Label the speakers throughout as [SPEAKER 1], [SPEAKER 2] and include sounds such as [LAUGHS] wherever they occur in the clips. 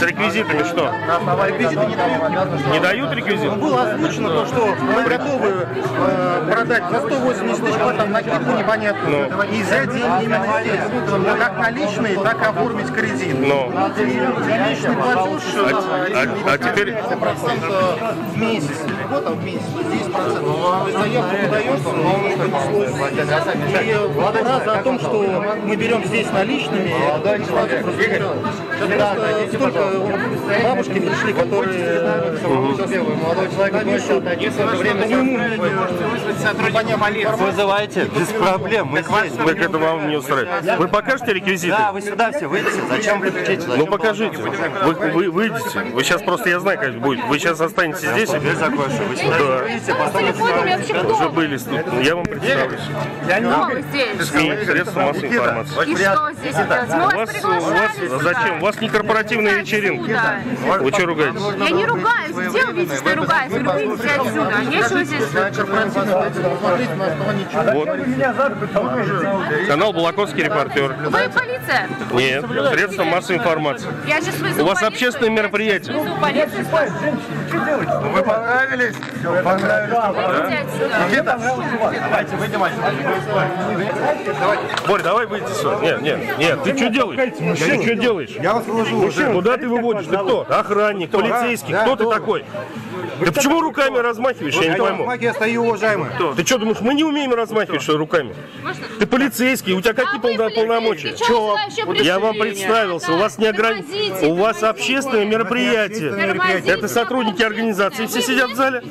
[SPEAKER 1] С реквизитами что?
[SPEAKER 2] Реквизиты не дают.
[SPEAKER 1] Не дают реквизит?
[SPEAKER 2] Было озвучено то, что мы готовы э, продать за 180 тысяч, а там накидку непонятную,
[SPEAKER 1] Ну.
[SPEAKER 2] и взять деньги именно здесь. Ну, Как наличные, так и оформить кредит.
[SPEAKER 1] Ну.
[SPEAKER 2] Наличный платеж э,
[SPEAKER 1] а- а теперь-
[SPEAKER 2] процента в месяц. Не в год, а в месяц. 10 процентов. Заявку подается, но он это не. И фраза о том, что мы берем здесь наличными, человек просто столько бабушки пришли, которые
[SPEAKER 3] Молодой человек носит отойти в то же время.
[SPEAKER 4] Вызывайте, без проблем, мы здесь.
[SPEAKER 1] Как это вам не устраивает? Вы покажете реквизиты?
[SPEAKER 4] Да, вы сюда все выйдете, зачем вы кричите?
[SPEAKER 1] Ну покажите. Вы, вы выйдете. Вы сейчас просто, я знаю, как будет. Вы сейчас останетесь здесь.
[SPEAKER 4] Теперь закончу. Вы сюда
[SPEAKER 1] Да.
[SPEAKER 4] выйдете, потом?
[SPEAKER 1] Уже были. Я вам представлюсь.
[SPEAKER 5] Кто вы здесь?
[SPEAKER 1] СМИ, средства массовой информации.
[SPEAKER 5] И что здесь
[SPEAKER 1] У
[SPEAKER 5] вас
[SPEAKER 1] вас, у вас, зачем? У вас не корпоративная вечеринка.
[SPEAKER 5] Отсюда.
[SPEAKER 1] Вы что ругаетесь?
[SPEAKER 5] Я не ругаюсь. Где вы видите, что я ругаюсь? Вы выйдите отсюда. Здесь.
[SPEAKER 2] На основании чего.
[SPEAKER 1] Вот. Канал Балаковский репортер.
[SPEAKER 5] Вы полиция?
[SPEAKER 1] Нет, средства массовой информации.
[SPEAKER 5] Я сейчас
[SPEAKER 1] У вас общественное мероприятие.
[SPEAKER 5] Полицию. скажу.
[SPEAKER 4] Вы понравились?
[SPEAKER 5] Выйдите отсюда.
[SPEAKER 4] Давайте выйдем отсюда.
[SPEAKER 1] Борь, давай выйди сюда. Нет, нет, нет, ты что делаешь? Ты что делаешь?
[SPEAKER 3] Я вас вывожу.
[SPEAKER 1] Куда ты выводишь? Ты кто? Охранник, полицейский, кто ты такой? Ты почему руками размахиваешь, я не пойму.
[SPEAKER 3] Я стою, уважаемый.
[SPEAKER 1] Ты что думаешь, мы не умеем размахивать что, руками? Ты полицейский, у тебя какие
[SPEAKER 5] А
[SPEAKER 1] полно- полномочия? Я вам представился, у вас не ограни...
[SPEAKER 5] Тормозите,
[SPEAKER 1] У вас общественное мероприятие.
[SPEAKER 5] Тормозите,
[SPEAKER 1] Это сотрудники организации, все сидят в зале.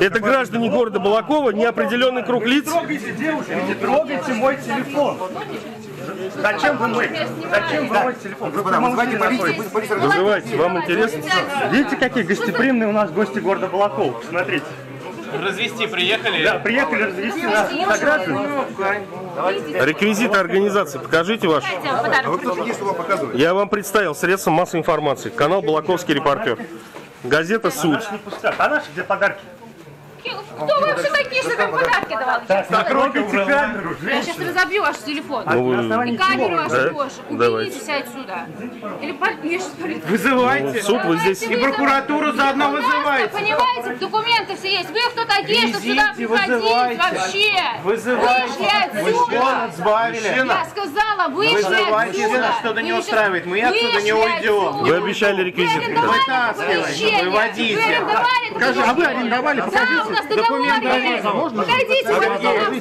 [SPEAKER 1] Это граждане города Балакова, неопределенный круг лиц.
[SPEAKER 6] не трогайте мой телефон. Зачем вы мой? Зачем вы мой телефон? Вы
[SPEAKER 3] Вызывайте полицию,
[SPEAKER 1] Вызывайте, вам интересно?
[SPEAKER 6] Видите, какие гостеприимные у нас гости города Балакова? Смотрите.
[SPEAKER 7] Развести приехали?
[SPEAKER 6] Да, приехали развести нас сограждан.
[SPEAKER 1] Реквизиты организации, покажите ваши.
[SPEAKER 5] Подарок.
[SPEAKER 3] Вы кто такие, что вам показывать?
[SPEAKER 1] Я вам представил средства массовой информации. Канал Балаковский репортер. Газета «Суть».
[SPEAKER 6] Не пустят. А наши где подарки?
[SPEAKER 5] Кто вы вообще такие, что вам подарки давали?
[SPEAKER 6] Так, накройте камеру.
[SPEAKER 5] Я сейчас разобью ваш телефон.
[SPEAKER 1] Ну, вы-
[SPEAKER 5] И камеру вашу
[SPEAKER 1] Да?
[SPEAKER 5] тоже.
[SPEAKER 1] Давайте.
[SPEAKER 5] Уберитесь отсюда. Или я сейчас полицию.
[SPEAKER 7] Вызывайте.
[SPEAKER 1] В суд вы здесь...
[SPEAKER 7] И прокуратуру заодно вызывайте.
[SPEAKER 5] Понимаете, документы все есть. Вы кто такие, что сюда приходить
[SPEAKER 7] вызывайте.
[SPEAKER 5] вообще?
[SPEAKER 7] Вызывайте.
[SPEAKER 5] Вышли отсюда. Я сказала, вышли
[SPEAKER 7] Вызывайте,
[SPEAKER 5] отсюда.
[SPEAKER 7] если что-то не
[SPEAKER 5] Вы
[SPEAKER 7] устраивает, мы отсюда не уйдем.
[SPEAKER 5] отсюда.
[SPEAKER 1] Вы обещали
[SPEAKER 5] Вы
[SPEAKER 1] реквизиты.
[SPEAKER 5] арендовали
[SPEAKER 7] Вытаскивайте,
[SPEAKER 5] помещение.
[SPEAKER 7] выводите.
[SPEAKER 5] Вы арендовали это
[SPEAKER 2] Скажи, а вы арендовали? Покажите.
[SPEAKER 5] У нас договор есть. Покажите, вот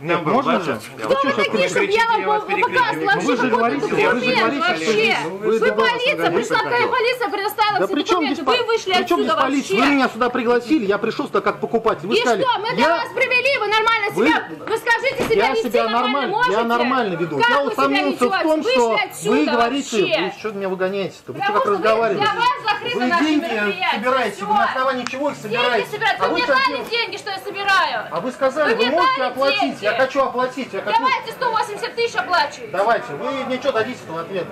[SPEAKER 5] нам.
[SPEAKER 2] Можно же?
[SPEAKER 5] Кто вы такие, чтобы я вам показывала вообще какой-то документ вообще? Вы полиция, пришла какая полиция, предоставила все документы. Вы вышли отсюда
[SPEAKER 2] полиция? Вы
[SPEAKER 5] вообще.
[SPEAKER 2] меня сюда пригласили, я пришел сюда как покупатель. Вы
[SPEAKER 5] И
[SPEAKER 2] сказали,
[SPEAKER 5] что, мы для
[SPEAKER 2] я,
[SPEAKER 5] вас привели, вы нормально
[SPEAKER 2] Вы-
[SPEAKER 5] себя, вы скажите себя
[SPEAKER 2] я
[SPEAKER 5] вести
[SPEAKER 2] себя
[SPEAKER 5] нормально можете?
[SPEAKER 2] я нормально веду. Я
[SPEAKER 5] вы
[SPEAKER 2] усомнился в том, что вы говорите,
[SPEAKER 5] вообще.
[SPEAKER 2] вы что меня выгоняете-то? Вы что как
[SPEAKER 5] вы-
[SPEAKER 2] разговариваете?
[SPEAKER 5] для вас закрыто
[SPEAKER 2] Вы
[SPEAKER 5] наше
[SPEAKER 2] деньги
[SPEAKER 5] мероприятие,
[SPEAKER 2] собираете, вы на основании чего их
[SPEAKER 5] Деньги
[SPEAKER 2] собираете?
[SPEAKER 5] собирать.
[SPEAKER 2] А
[SPEAKER 5] Вы мне дали деньги, что я собираю.
[SPEAKER 2] А вы сказали,
[SPEAKER 5] Вы
[SPEAKER 2] вы можете оплатить. Я хочу оплатить. Я хочу...
[SPEAKER 5] Давайте 180 тысяч оплачивайте.
[SPEAKER 2] Давайте, вы мне что дадите-то в ответ?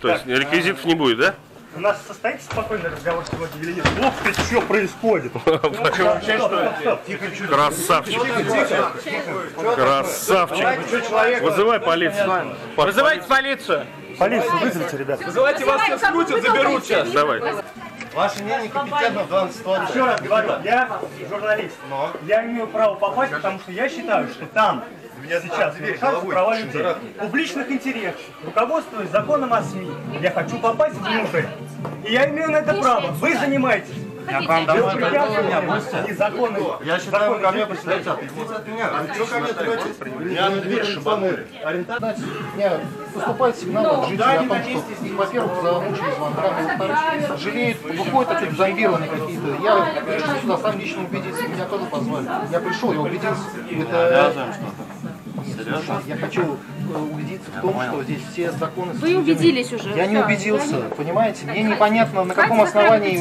[SPEAKER 1] То есть реквизитов не будет, да?
[SPEAKER 6] У нас состоится спокойный разговор сегодня или нет? Вот что происходит.
[SPEAKER 1] Красавчик. Красавчик. Вызывай полицию.
[SPEAKER 7] Вызывайте полицию.
[SPEAKER 6] Полицию вызовите, ребят.
[SPEAKER 7] Вызывайте, вас все скрутят, заберут сейчас.
[SPEAKER 1] Давай.
[SPEAKER 4] Ваше мнение компетентно в данной ситуации.
[SPEAKER 6] Еще раз говорю, я журналист. Я имею право попасть, потому что я считаю, что там сейчас нарушаются права людей. Публичных интересов, руководствуясь законом о СМИ, я хочу попасть внутрь. И я имею на это право. Вы занимаетесь
[SPEAKER 4] Я к вам домой пустят.
[SPEAKER 6] незаконным.
[SPEAKER 4] Я считаю, вы ко мне представитель. Отойдите от меня. Вы что ко мне третьете? Меня на дверь шибанули.
[SPEAKER 2] Знаете, меня поступает сигнал от жителей о том, что, во-первых, замучили звонками, во-вторых, жалеют, выходят отсюда зомбированные какие-то. Я решил сюда сам лично убедиться, меня тоже позвали. Я пришел, я убедился. Это...
[SPEAKER 4] Серьезно?
[SPEAKER 2] Я хочу убедиться в том, что здесь все законы
[SPEAKER 5] Вы убедились уже.
[SPEAKER 2] Я не убедился, понимаете? Мне непонятно, на каком основании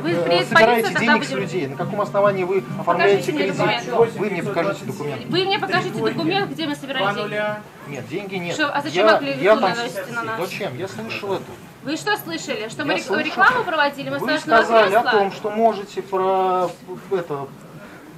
[SPEAKER 2] вы, э, собираете
[SPEAKER 5] полиция,
[SPEAKER 2] денег с людей, на каком основании вы оформляете кредит.
[SPEAKER 5] документы.
[SPEAKER 2] Вы мне покажите документы.
[SPEAKER 5] Вы мне покажите документ, где мы собираем деньги.
[SPEAKER 2] Нет, деньги нет.
[SPEAKER 5] Что, а зачем
[SPEAKER 2] я, я там-
[SPEAKER 5] наносите на нас?
[SPEAKER 2] Зачем? Я слышал это.
[SPEAKER 5] Вы что слышали? Что мы
[SPEAKER 2] Я
[SPEAKER 5] рек-
[SPEAKER 2] слышал.
[SPEAKER 5] рекламу проводили? Мы
[SPEAKER 2] Вы
[SPEAKER 5] страшного
[SPEAKER 2] сказали о том, что можете про это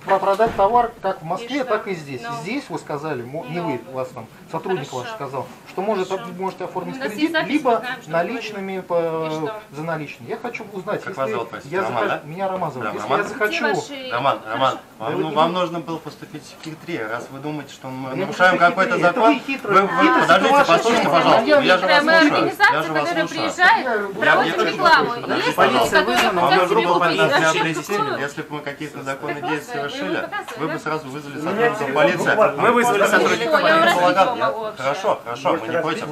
[SPEAKER 2] про- продать товар как в Москве, так и здесь. Здесь вы сказали, мо- не вы, вас там сотрудник ваш сказал, что может, можете оформить
[SPEAKER 5] У нас
[SPEAKER 2] кредит,
[SPEAKER 5] запись,
[SPEAKER 2] либо
[SPEAKER 5] знаем,
[SPEAKER 2] наличными по- за наличные. Я хочу узнать,
[SPEAKER 8] Как
[SPEAKER 2] если
[SPEAKER 8] вас зовут,
[SPEAKER 2] я
[SPEAKER 8] Роман,
[SPEAKER 2] захочу,
[SPEAKER 8] да?
[SPEAKER 2] меня Роман зовут.
[SPEAKER 8] Да,
[SPEAKER 2] если
[SPEAKER 8] Роман.
[SPEAKER 2] я захочу,
[SPEAKER 5] ваши-
[SPEAKER 8] Роман, Роман, вам, ну, вам нужно было поступить хитрее. Раз вы думаете, что мы нарушаем какой-то
[SPEAKER 2] это
[SPEAKER 8] закон,
[SPEAKER 2] вы
[SPEAKER 8] вы, вы подождите, послушайте, пожалуйста.
[SPEAKER 2] Я-
[SPEAKER 8] Я же вас слушаю. Я
[SPEAKER 5] организация,
[SPEAKER 8] же вас
[SPEAKER 5] которая приезжает, проводит рекламу. Есть люди, которые
[SPEAKER 8] вам
[SPEAKER 5] хотят себе купить.
[SPEAKER 8] Если бы мы какие-то
[SPEAKER 5] Прекрасно,
[SPEAKER 8] действия
[SPEAKER 5] я показываю,
[SPEAKER 8] вы бы сразу вызвали сотрудников полиции.
[SPEAKER 7] Мы вызвали сотрудников
[SPEAKER 5] я
[SPEAKER 8] полиции. Я-. Хорошо, хорошо, мы не против.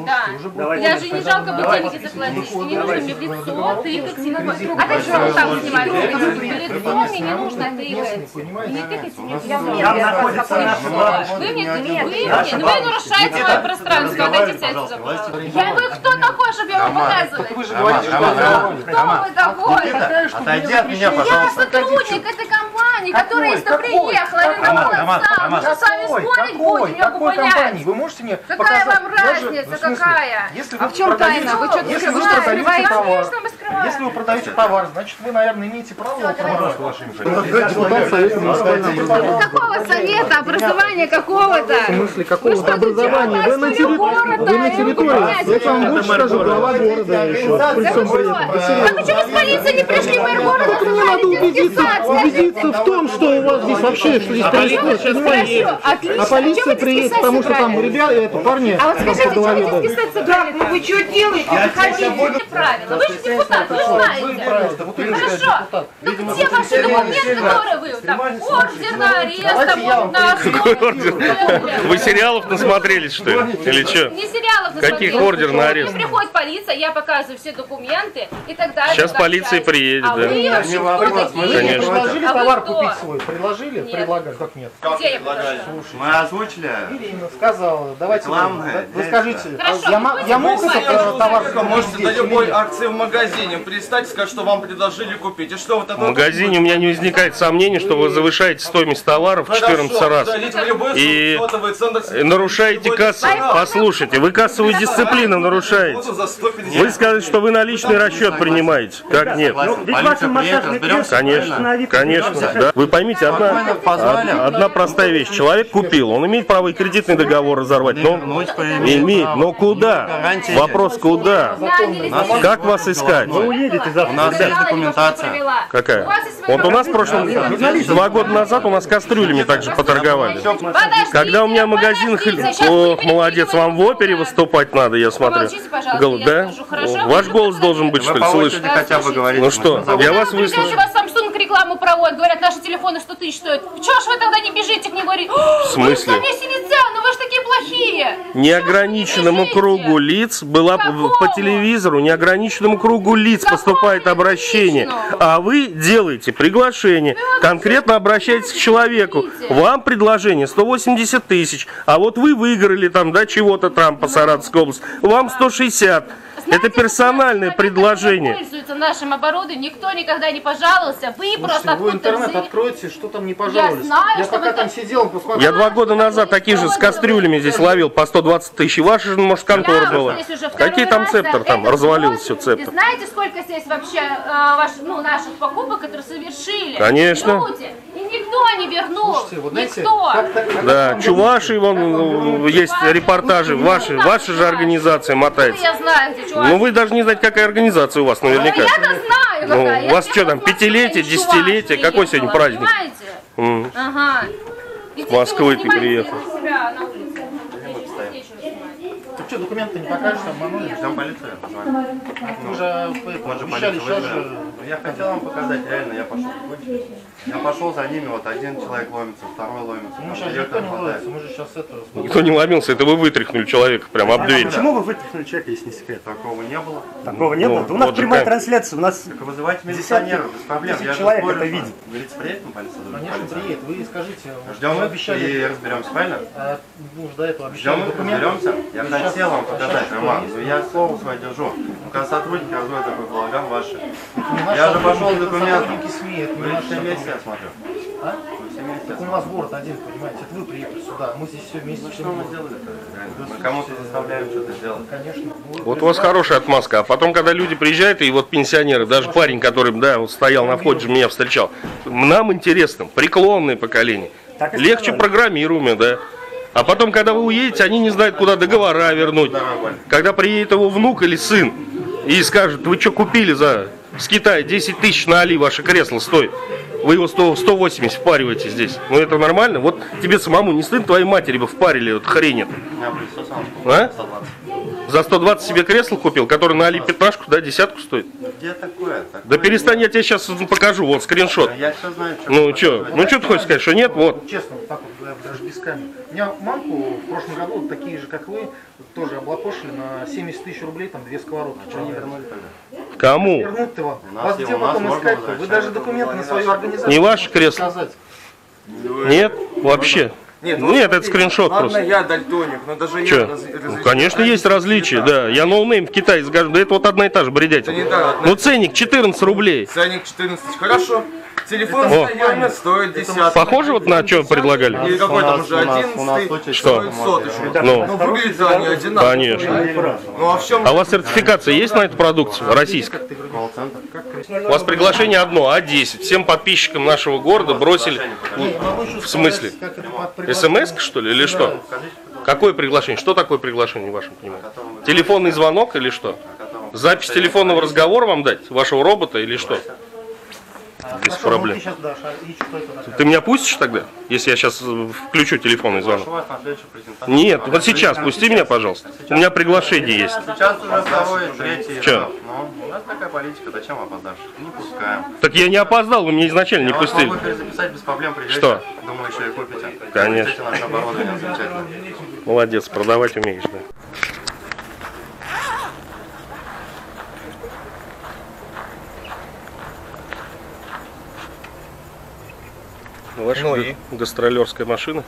[SPEAKER 5] Я же не жалко бы деньги заплатить, не нужно мне в лицо тыкать. Опять же, вот так снимать. В лицо мне не нужно тыкать. Не тыкайте мне в лицо.
[SPEAKER 6] Там.
[SPEAKER 5] Вы мне, вы мне, вы нарушаете мое пространство. Отойдите
[SPEAKER 8] Пожалуйста,
[SPEAKER 5] отсюда, пожалуйста. Я вы кто такой, чтобы я вам показывать?
[SPEAKER 2] вы же
[SPEAKER 8] Роман,
[SPEAKER 2] говорите, что
[SPEAKER 8] Роман,
[SPEAKER 2] вы
[SPEAKER 8] Роман,
[SPEAKER 5] Кто вы такой?
[SPEAKER 8] Отойди от меня,
[SPEAKER 5] Я
[SPEAKER 8] пожалуйста.
[SPEAKER 5] сотрудник этой компании, которая
[SPEAKER 2] Какой? Какой?
[SPEAKER 5] приехала. Роман
[SPEAKER 8] Роман.
[SPEAKER 5] Мы с вами спорить будем, я понять.
[SPEAKER 2] компании? Вы можете мне
[SPEAKER 5] Какая
[SPEAKER 2] показать?
[SPEAKER 5] вам разница,
[SPEAKER 2] смысле,
[SPEAKER 5] какая?
[SPEAKER 2] Если
[SPEAKER 5] А в чем
[SPEAKER 2] продаете-
[SPEAKER 5] тайна? Вы что-то
[SPEAKER 2] если вы
[SPEAKER 5] скрываете?
[SPEAKER 2] продаете товар, если вы продаете товар, значит вы, наверное, имеете право его продавать.
[SPEAKER 5] Какого совета? Образования какого-то?
[SPEAKER 2] В смысле,
[SPEAKER 5] Вы
[SPEAKER 2] какого
[SPEAKER 5] что, образования? Вы на территории. Вы на территории.
[SPEAKER 2] Я вам больше скажу, глава города еще.
[SPEAKER 5] Что? А почему с полиции не пришли в мэр города?
[SPEAKER 2] Мне надо убедиться в том, что у вас здесь вообще, что здесь происходит, понимаете?
[SPEAKER 5] Хорошо, отлично.
[SPEAKER 2] А полиция приедет, потому что там ребята, это парни
[SPEAKER 5] А вот скажите, что вы здесь писать? Ну вы что делаете? Выходите. Правильно. Вы же депутат, вы знаете. Хорошо. Ну где ваши документы, которые вы там? Ордер на арест, на
[SPEAKER 1] ордер? Вы сериалов насмотрелись, что ли? Или что?
[SPEAKER 5] Не сериалов
[SPEAKER 1] Каких
[SPEAKER 5] насмотрелись.
[SPEAKER 1] ордер на арест?
[SPEAKER 5] Мне приходит полиция, я показываю все документы и так далее.
[SPEAKER 1] Сейчас полиция приедет,
[SPEAKER 5] а
[SPEAKER 1] да. Конечно.
[SPEAKER 2] Предложили
[SPEAKER 5] А вы
[SPEAKER 2] товар
[SPEAKER 5] кто?
[SPEAKER 2] Купить свой? Предложили?
[SPEAKER 5] Нет.
[SPEAKER 2] Предлагали, как нет?
[SPEAKER 5] Где я предложила?
[SPEAKER 8] Мы озвучили.
[SPEAKER 2] Ирина сказала, давайте
[SPEAKER 8] Рекламное
[SPEAKER 2] вы, скажите,
[SPEAKER 5] Хорошо,
[SPEAKER 2] я, я мог
[SPEAKER 5] покупать?
[SPEAKER 2] этот э, товар
[SPEAKER 7] можете
[SPEAKER 2] здесь или
[SPEAKER 7] любой акции в магазине пристать и сказать, что вам предложили купить. И что вот это
[SPEAKER 1] В магазине у меня не возникает сомнений, что вы завышаете стоимость товаров в 14 раз. И
[SPEAKER 7] И
[SPEAKER 1] нарушаете кассовую... Послушайте, вы кассовую дисциплину нарушаете.
[SPEAKER 7] За 150.
[SPEAKER 1] Вы сказали, что вы наличный расчет принимаете. Как нет?
[SPEAKER 8] Согласен.
[SPEAKER 6] ведь ваши массажные.
[SPEAKER 1] Конечно, конечно. Да. Вы поймите, одна,
[SPEAKER 8] позвали.
[SPEAKER 1] од- одна простая вещь. Человек купил, он имеет право и кредитный договор разорвать, но имеет. Но куда?
[SPEAKER 8] Гарантии
[SPEAKER 1] Вопрос куда? Как вас искать?
[SPEAKER 6] Вы уедете завтра.
[SPEAKER 8] У нас есть документация.
[SPEAKER 1] Какая? Вот у нас в прошлом два года назад у нас кастрюлями также поторговали. Когда у меня магазин, хлеб- ох, молодец, вам в опере выступать надо, я смотрю. Гол- Да? Ваш голос
[SPEAKER 5] же
[SPEAKER 1] должен быть, что ли,
[SPEAKER 8] говорите.
[SPEAKER 1] Ну что, я вас выслушаю.
[SPEAKER 5] Рекламу проводит, говорят, наши телефоны 100 тысяч стоят. Чего ж вы тогда не бежите к ним и говорите, в
[SPEAKER 1] смысле?
[SPEAKER 5] Вы завесили цену, вы же такие плохие.
[SPEAKER 1] Неограниченному
[SPEAKER 5] Бежите.
[SPEAKER 1] кругу лиц была
[SPEAKER 5] Какому?
[SPEAKER 1] по телевизору, неограниченному кругу лиц
[SPEAKER 5] Какому
[SPEAKER 1] поступает обращение, а вы делаете приглашение, конкретно обращаетесь к человеку.
[SPEAKER 5] говорите?
[SPEAKER 1] Вам предложение 180 тысяч, а вот вы выиграли там, да, чего-то там по Саратовской области, вам 160. Это персональное предложение.
[SPEAKER 5] Пользуются нашим оборудованием, никто никогда не пожаловался. Вы просто
[SPEAKER 2] вы интернет
[SPEAKER 5] взяли.
[SPEAKER 2] откроете, что там не пожаловались.
[SPEAKER 5] знаю, что
[SPEAKER 2] пока
[SPEAKER 5] вы
[SPEAKER 2] там сидел, посмотрел.
[SPEAKER 1] Я два года назад таких же с кастрюлями здесь ловил по 120 тысяч. Ваша же, может, контора
[SPEAKER 5] Я
[SPEAKER 1] была. Какие там цептор там? Развалился все цептор.
[SPEAKER 5] знаете, сколько здесь вообще э, ваш, ну, наших покупок, которые совершили?
[SPEAKER 1] Конечно.
[SPEAKER 5] Люди. И никто не вернул.
[SPEAKER 2] Слушайте, вот знаете,
[SPEAKER 5] никто.
[SPEAKER 2] как-то-
[SPEAKER 1] Да,
[SPEAKER 2] там
[SPEAKER 1] Чуваши, вон ну, есть репортажи, ваши, ваша же организация
[SPEAKER 5] Ну,
[SPEAKER 1] мотается.
[SPEAKER 5] я знаю, где чувак.
[SPEAKER 1] Ну вы даже не знаете, какая организация у вас наверняка.
[SPEAKER 5] я-то знаю,
[SPEAKER 1] Ну,
[SPEAKER 5] какая.
[SPEAKER 1] у вас что там,
[SPEAKER 5] с
[SPEAKER 1] пятилетие, десятилетие? Какой сегодня праздник?
[SPEAKER 5] Понимаете? Ага. Идите,
[SPEAKER 1] Москвы ты приехал.
[SPEAKER 2] Ты что, документы не покажешь, обманули?
[SPEAKER 8] Ждем полицию, позвали.
[SPEAKER 2] Вы же
[SPEAKER 8] Мы же полицию. Ну, Я хотел вам показать, реально, я пошел. Я пошел за ними, вот один человек ломится, второй ломится.
[SPEAKER 2] Мы
[SPEAKER 8] там
[SPEAKER 2] сейчас никто не ловится, мы же сейчас это...
[SPEAKER 1] Никто не ломился, это вы вытряхнули человека прямо об дверь.
[SPEAKER 6] Почему вы вытряхнули человека, если не секрет?
[SPEAKER 8] Такого не было.
[SPEAKER 6] Такого не
[SPEAKER 1] Ну,
[SPEAKER 6] было. Да у нас прямая трансляция, у нас
[SPEAKER 8] Так вызывайте милиционеров, без проблем. Я же
[SPEAKER 6] человек это видит.
[SPEAKER 8] Говорите, приедет на полицию?
[SPEAKER 2] Конечно, приедет. Вы скажите,
[SPEAKER 8] Ждем
[SPEAKER 2] вы
[SPEAKER 8] их
[SPEAKER 2] обещали...
[SPEAKER 8] и разберемся, правильно?
[SPEAKER 2] а, мы уже до этого обещали
[SPEAKER 8] Ждем
[SPEAKER 2] документы.
[SPEAKER 8] разберемся. Я
[SPEAKER 2] Вы
[SPEAKER 8] хотел вам
[SPEAKER 2] а
[SPEAKER 8] показать, Роман, но я слово свое держу. Ну, когда сотрудники разводят такой балаган ваши. Я же пошел документы.
[SPEAKER 2] сотрудники СМИ, это не
[SPEAKER 8] Я смотрю.
[SPEAKER 2] А? Так у нас город один, понимаете, это вы приехали сюда, мы здесь все вместе.
[SPEAKER 8] Что мы делали-то? реально? Мы кому-то заставляем что-то делать.
[SPEAKER 2] Конечно.
[SPEAKER 1] Вот у вас хорошая отмазка. А потом, когда люди приезжают, и вот пенсионеры, даже парень, который, да, вот стоял на входе, же меня встречал, нам интересно, преклонное поколение. Легче программируемое, да. А потом, когда вы уедете, они не знают, куда договора вернуть. Когда приедет его внук или сын и скажет, вы что купили за с Китая 10 тысяч на Али ваше кресло стоит. Вы его 100, 180 впариваете здесь. Ну это нормально? Вот тебе самому не стыдно, твоей матери бы впарили вот хрень эту. А?
[SPEAKER 8] 120.
[SPEAKER 1] За 120 себе кресло купил, который на Али пятнашку, да, десятку стоит.
[SPEAKER 8] Где такое?
[SPEAKER 1] Да
[SPEAKER 8] Такое
[SPEAKER 1] перестань, я тебе сейчас покажу, вот скриншот.
[SPEAKER 8] Я все знаю, что
[SPEAKER 1] Ну что, ну что ты хочешь сказать, что нет? Вот.
[SPEAKER 2] Честно, вот так вот, да, даже без камер. У меня мамку в прошлом году, вот такие же, как вы, тоже облапошили на 70 тысяч рублей, там, две сковородки.
[SPEAKER 8] Что не вернули тогда?
[SPEAKER 1] Кому?
[SPEAKER 2] Вернуть-то вам. Вас
[SPEAKER 8] его-
[SPEAKER 2] где потом искать-то? Вы даже документы на свою организацию
[SPEAKER 1] Не ваше кресло?
[SPEAKER 2] показать.
[SPEAKER 1] Нет, вообще. Нет, это скриншот
[SPEAKER 7] Ладно,
[SPEAKER 1] просто.
[SPEAKER 7] я дальтоник, но даже я
[SPEAKER 1] Че?
[SPEAKER 7] раз-
[SPEAKER 1] Ну, конечно, есть различия, да. Я ноунейм в Китае сгожу, да это вот одна и та же бредятина.
[SPEAKER 7] Не.
[SPEAKER 1] Ну ценник 14 рублей.
[SPEAKER 7] Ценник 14, хорошо. Телефон
[SPEAKER 1] О.
[SPEAKER 7] стоит десятку.
[SPEAKER 1] Похоже вот на что предлагали?
[SPEAKER 7] Или какой там уже
[SPEAKER 8] у нас- у нас
[SPEAKER 7] 11
[SPEAKER 8] точечно
[SPEAKER 7] стоит
[SPEAKER 8] можно
[SPEAKER 7] соточку.
[SPEAKER 1] Ну,
[SPEAKER 7] Ну, выглядят они одинаково.
[SPEAKER 1] конечно.
[SPEAKER 7] Ну, а в чем
[SPEAKER 1] А у вас сертификация есть на эту продукцию? Российская?
[SPEAKER 8] Колл-центр.
[SPEAKER 1] У вас приглашение одно, А10. Всем подписчикам нашего города бросили.
[SPEAKER 2] Могу еще
[SPEAKER 1] В смысле? СМС, что ли, или что? Какое приглашение? Что такое приглашение, в вашем понимании? Телефонный звонок или что? Запись телефонного разговора вам дать? Вашего робота или что? Без
[SPEAKER 2] Хорошо,
[SPEAKER 1] проблем.
[SPEAKER 2] ты сейчас дашь, а и что?
[SPEAKER 1] Ты меня пустишь тогда, если я сейчас включу телефонный звонок? Нет, вот сейчас пусти меня, пожалуйста. У меня приглашение есть.
[SPEAKER 8] Сейчас уже второй, третий этап. Ну, у нас такая политика, зачем опоздавших? Не пускаем.
[SPEAKER 1] Так я не опоздал, вы меня изначально не
[SPEAKER 8] Я вас
[SPEAKER 1] пустили.
[SPEAKER 8] могу перезаписать без проблем, придете.
[SPEAKER 1] Что?
[SPEAKER 8] Думаю, еще и купите.
[SPEAKER 1] Конечно. Молодец, продавать умеешь, да. Ваша
[SPEAKER 7] Ну и?
[SPEAKER 1] гастролерская машина?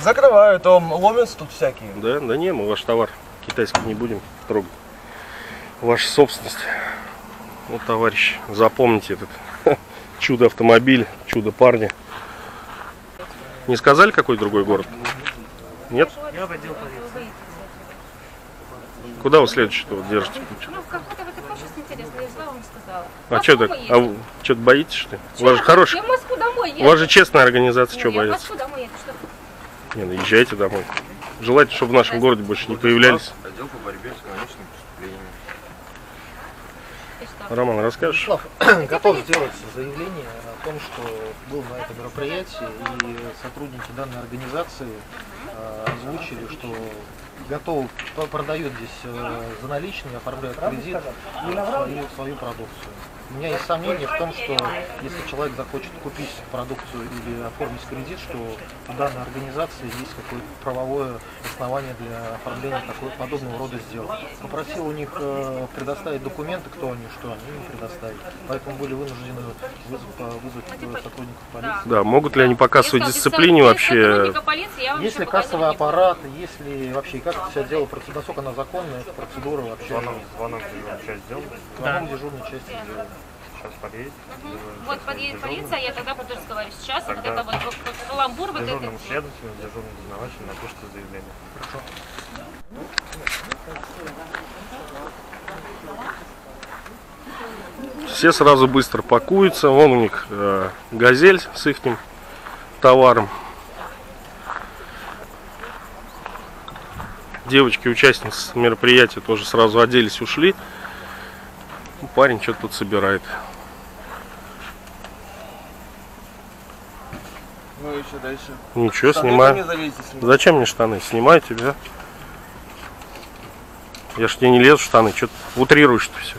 [SPEAKER 7] Закрываю, там ломятся тут всякие.
[SPEAKER 1] Да, да не, мы ваш товар китайский не будем трогать. Ваша собственность. Вот, товарищ, запомните этот [LAUGHS] чудо автомобиль, чудо парня. Не сказали, какой другой город? Нет? Куда вы следующий-то вот держите? путь?
[SPEAKER 5] Ну, какой-то вот такой сейчас интересный, я с вам сказала.
[SPEAKER 1] А что так? А вы что-то боитесь, что ли? У вас же хороший,
[SPEAKER 5] Я в Москву домой еду.
[SPEAKER 1] у вас же честная организация,
[SPEAKER 5] Ну,
[SPEAKER 1] что
[SPEAKER 5] я
[SPEAKER 1] боится?
[SPEAKER 5] Москву домой еду, что?
[SPEAKER 1] Не, ну езжайте домой. Желательно, чтобы в нашем городе больше не появлялись.
[SPEAKER 8] Отдел по борьбе с экономическими преступлениями.
[SPEAKER 5] Ты что?
[SPEAKER 1] Роман, расскажешь? [CLEARS THROAT] [CLEARS THROAT]
[SPEAKER 2] Готов сделать заявление о том, что был на этом мероприятии, и сотрудники данной организации э, озвучили, что готовы, п- продают здесь э, за наличные, оформляют кредит свою, свою продукцию. У меня есть сомнение в том, что если человек захочет купить продукцию или оформить кредит, что у данной организации есть какое-то правовое основание для оформления такой, подобного рода сделок. Попросил у них э, предоставить документы, кто они, что они не предоставили. Поэтому были вынуждены вызвать, вызвать э, сотрудников полиции.
[SPEAKER 1] Да, могут ли они по кассовой
[SPEAKER 5] Если
[SPEAKER 1] дисциплине вообще?
[SPEAKER 5] полиции, я вам
[SPEAKER 2] Есть
[SPEAKER 5] еще
[SPEAKER 2] ли кассовый
[SPEAKER 5] показывать
[SPEAKER 2] аппарат, есть ли вообще, как это все дело, насколько она законная, эта процедура вообще?
[SPEAKER 9] Звонок, звонок дежурная часть сделана.
[SPEAKER 2] Звонок дежурной части сделана.
[SPEAKER 9] Сейчас подъедет.
[SPEAKER 5] Вот подъедет полиция, я тогда буду разговаривать. Сейчас вот
[SPEAKER 9] Тогда
[SPEAKER 5] это вот вот каламбур, вот этот.
[SPEAKER 9] Дежурному следователю, дежурному дознавателю напишите заявление.
[SPEAKER 1] Все сразу быстро пакуются. Вон у них э, газель с их товаром. Девочки, участницы мероприятия тоже сразу оделись, ушли. Ну, Парень что-то тут собирает.
[SPEAKER 7] Ну и что дальше?
[SPEAKER 1] Ничего,
[SPEAKER 7] Штаны
[SPEAKER 1] снимаю.
[SPEAKER 7] снимать?
[SPEAKER 1] Зачем мне штаны? Снимаю тебя. Я ж тебе не лезу в штаны, что ты утрируешь ты все.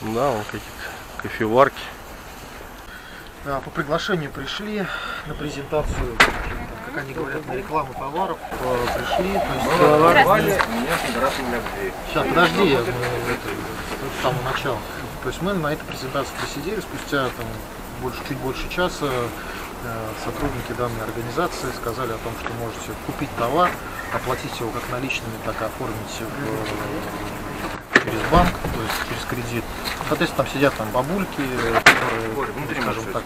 [SPEAKER 1] Да, вон какие-то кофеварки.
[SPEAKER 2] Да, по приглашению пришли на презентацию, как они говорят, на рекламу товаров. Э, Пришли, то есть, э, Сейчас, подожди, я, мы, это, с самого начала. То есть мы на этой презентации просидели, спустя там, больше, чуть больше часа э, сотрудники данной организации сказали о том, что можете купить товар, оплатить его как наличными, так и оформить в, через банк, то есть через кредит. Соответственно, там сидят там бабульки, э, которые, скажем так,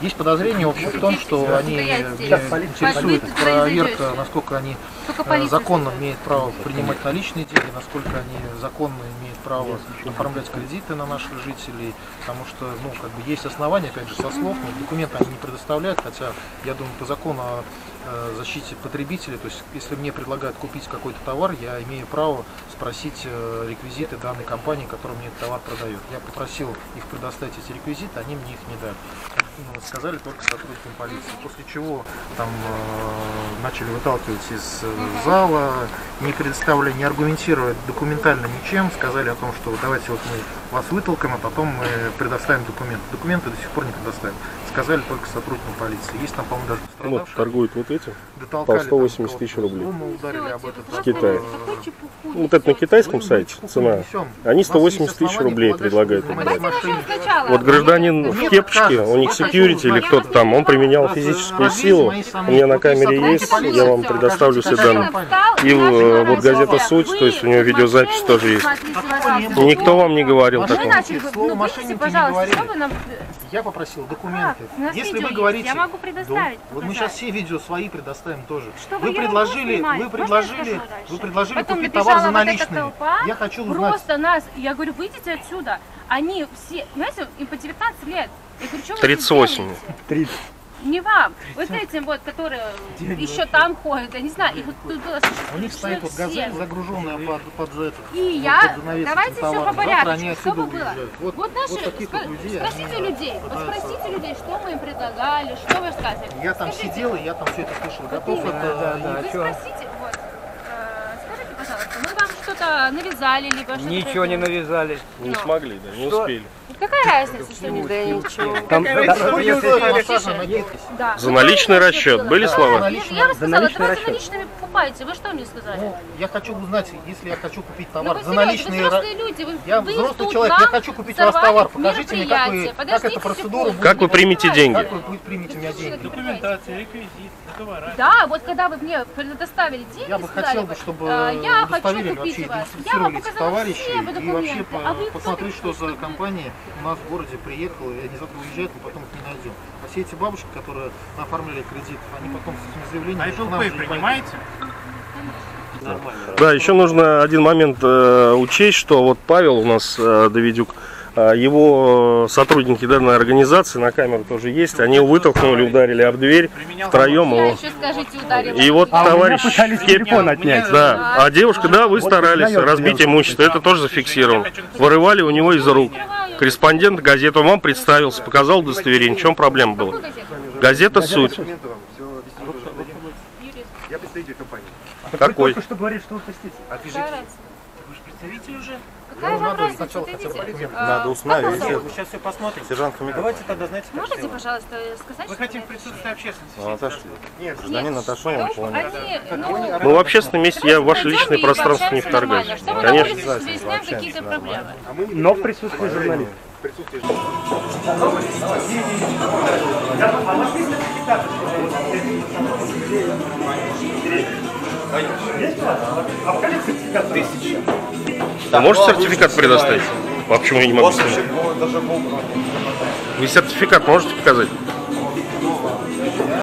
[SPEAKER 2] есть подозрение в общем в том, что они меня интересует проверка, насколько они э, законно имеют право принимать наличные деньги, насколько они законно имеют право оформлять кредиты на наших жителей, потому что, ну, как бы есть основания, опять же, со слов, но документы они не предоставляют, хотя, я думаю, по закону о э, защите потребителей, то есть, если мне предлагают купить какой-то товар, я имею право спросить э, реквизиты данной компании, которая мне этот товар продает. Я попросил их предоставить эти реквизиты, они мне их не дали. Ну, сказали только сотрудникам полиции. После чего там э, начали выталкивать из э, зала, не предоставили, не аргументируя документально ничем, сказали о том, что давайте вот мы вас вытолкаем, а потом мы предоставим документы. Документы до сих пор не предоставили. Сказали только сотрудникам полиции. Есть там, по-моему, даже
[SPEAKER 1] Вот,
[SPEAKER 2] пострадавшие.
[SPEAKER 1] торгуют вот этим.
[SPEAKER 2] Дотолкали
[SPEAKER 1] по
[SPEAKER 2] там
[SPEAKER 1] 180 тысяч рублей.
[SPEAKER 2] дома, ударили об этот
[SPEAKER 1] В Китае. Вот это на китайском
[SPEAKER 2] Мы
[SPEAKER 1] сайте цена. Они
[SPEAKER 2] У нас
[SPEAKER 1] 180
[SPEAKER 2] есть
[SPEAKER 1] тысяч рублей предлагают. Вот гражданин в кепочке, у них Секьюрити или кто-то там, он применял физическую силу. У меня на
[SPEAKER 2] Вот
[SPEAKER 1] камере есть, я вам предоставлю все данные. И э, вот газета «Суть», то есть у него видеозапись тоже есть. никто вам не говорил такого.
[SPEAKER 2] Слово
[SPEAKER 5] ну,
[SPEAKER 2] мошенники не говорили.
[SPEAKER 5] нам...
[SPEAKER 2] Я попросил документы.
[SPEAKER 5] Как? У нас
[SPEAKER 2] Если
[SPEAKER 5] видео
[SPEAKER 2] вы
[SPEAKER 5] есть.
[SPEAKER 2] говорите,
[SPEAKER 5] Я могу предоставить,
[SPEAKER 2] Да, вот мы сейчас все видео свои предоставим тоже.
[SPEAKER 5] Что
[SPEAKER 2] вы предложили, вы предложили, вы предложили
[SPEAKER 5] Потом
[SPEAKER 2] купить товар за
[SPEAKER 5] вот
[SPEAKER 2] наличные.
[SPEAKER 5] толпа,
[SPEAKER 2] Я хочу узнать.
[SPEAKER 5] Просто нас, я говорю, выйдите отсюда. Они все, понимаете, им по 19 лет. Что вы
[SPEAKER 1] 38.
[SPEAKER 5] тут делаете? Не вам. Вот этим вот, которые еще там ходят, я не знаю, их вот тут было
[SPEAKER 2] У них стоит вот газель, загруженная под, под этот.
[SPEAKER 5] И
[SPEAKER 2] вот
[SPEAKER 5] я,
[SPEAKER 2] под
[SPEAKER 5] давайте все по порядку. Что бы было?
[SPEAKER 2] Вот,
[SPEAKER 5] Вот наши,
[SPEAKER 2] вот вот
[SPEAKER 5] ска-
[SPEAKER 2] людей.
[SPEAKER 5] спросите
[SPEAKER 2] они
[SPEAKER 5] людей, вот спросите людей, что мы им предлагали, что вы рассказывали.
[SPEAKER 2] Я там
[SPEAKER 5] Скажите,
[SPEAKER 2] сидел, и я там все это слышал. Готов
[SPEAKER 5] именно.
[SPEAKER 2] это...
[SPEAKER 5] Вы спросите, вот, э, скажите, пожалуйста, мы вам что-то навязали, либо что-то...
[SPEAKER 3] Ничего не навязали.
[SPEAKER 1] Не смогли, да, не успели.
[SPEAKER 5] Какая разница, что не Да ничего.
[SPEAKER 3] Там,
[SPEAKER 2] массажа накидки.
[SPEAKER 5] Да.
[SPEAKER 1] За наличный расчет были слова?
[SPEAKER 5] Я, я вам сказала, давайте наличными покупайте. Вы что мне сказали?
[SPEAKER 2] Ну, я хочу узнать, если я хочу купить
[SPEAKER 5] Ну
[SPEAKER 2] товар
[SPEAKER 5] вы
[SPEAKER 2] за наличные...
[SPEAKER 5] вы взрослые люди, вы,
[SPEAKER 2] Я
[SPEAKER 5] вы
[SPEAKER 2] взрослый человек, я хочу купить у вас товар. Покажите мне, как вы, как процедуру
[SPEAKER 5] секунду.
[SPEAKER 2] будет.
[SPEAKER 1] Как вы примете деньги?
[SPEAKER 2] Как вы примете у меня деньги?
[SPEAKER 5] Документация, реквизит, Да, вот когда вы мне предоставили деньги,
[SPEAKER 2] Я бы хотел
[SPEAKER 5] бы,
[SPEAKER 2] бы, чтобы
[SPEAKER 5] э, я хочу купить вас. Я вам показала все
[SPEAKER 2] и вообще
[SPEAKER 5] документы, а вы
[SPEAKER 2] посмотреть, что за компания у нас в городе приехала, и они завтра уезжают, мы потом их не найдем. А все эти бабушки, которые оформляли кредит, они потом с этими заявлениями... А ФЛП принимаете?
[SPEAKER 1] Да, еще нужно один момент э, учесть, что вот Павел у нас, э, Давидюк, э, его сотрудники данной организации на камеру тоже есть, они его вытолкнули, ударили об дверь, втроем его.
[SPEAKER 5] скажите.
[SPEAKER 1] И вот товарищ
[SPEAKER 3] пытались
[SPEAKER 1] в кепке-
[SPEAKER 3] отнять.
[SPEAKER 1] Да, а девушка, да, вы старались разбить имущество, это тоже зафиксировано. Вырывали у него из рук. Корреспондент газеты, он вам представился, показал удостоверение, в чем проблема была? Газета «Суть».
[SPEAKER 9] Я представитель компании.
[SPEAKER 1] Какой?
[SPEAKER 6] Только что говорит, что вы простите.
[SPEAKER 5] Какая разница?
[SPEAKER 6] Вы же представитель уже.
[SPEAKER 5] Какая вам разница?
[SPEAKER 2] сначала хотя бы
[SPEAKER 5] а,
[SPEAKER 8] Надо установить.
[SPEAKER 5] вас зовут?
[SPEAKER 6] Сейчас все посмотрим.
[SPEAKER 8] Сержант Хомяков.
[SPEAKER 6] Давайте тогда, знаете, как
[SPEAKER 5] Можете, пожалуйста, сказать,
[SPEAKER 6] Мы хотим присутствие общественности.
[SPEAKER 8] Ну, отошли. Нет, гражданин отошел, он
[SPEAKER 5] ну,
[SPEAKER 8] понял.
[SPEAKER 5] ну,
[SPEAKER 1] Ну, в общественном месте я в ваше личное пространство не вторгаюсь.
[SPEAKER 5] Что вы
[SPEAKER 1] Конечно.
[SPEAKER 5] выясняем какие-то проблемы.
[SPEAKER 3] Но в присутствии журналистов.
[SPEAKER 6] А покажите сертификат тысячи.
[SPEAKER 1] Вы можете сертификат предоставить? А почему я не могу?
[SPEAKER 8] Даже
[SPEAKER 1] Вы сертификат можете показать?